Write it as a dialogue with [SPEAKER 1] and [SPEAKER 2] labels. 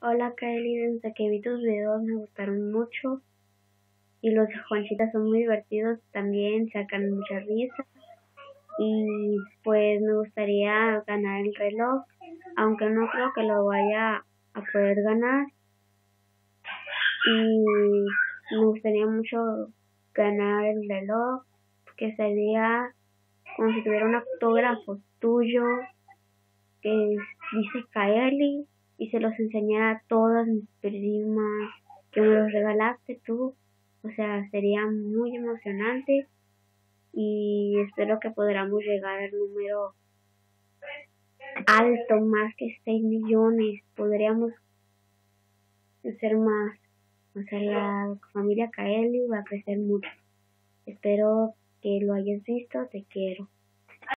[SPEAKER 1] Hola Kelly, desde que vi tus videos me gustaron mucho. Y los de Juanchita son muy divertidos también, sacan mucha risa. Y pues me gustaría ganar el reloj, aunque no creo que lo vaya a poder ganar. Y me gustaría mucho ganar el reloj que sería como si tuviera un autógrafo tuyo que dice Kaeli se los enseñara a todas mis primas que me los regalaste tú. O sea, sería muy emocionante y espero que podamos llegar al número alto, más que 6 millones. Podríamos ser más. O sea, la familia Kaeli va a crecer mucho. Espero que lo hayas visto, te quiero.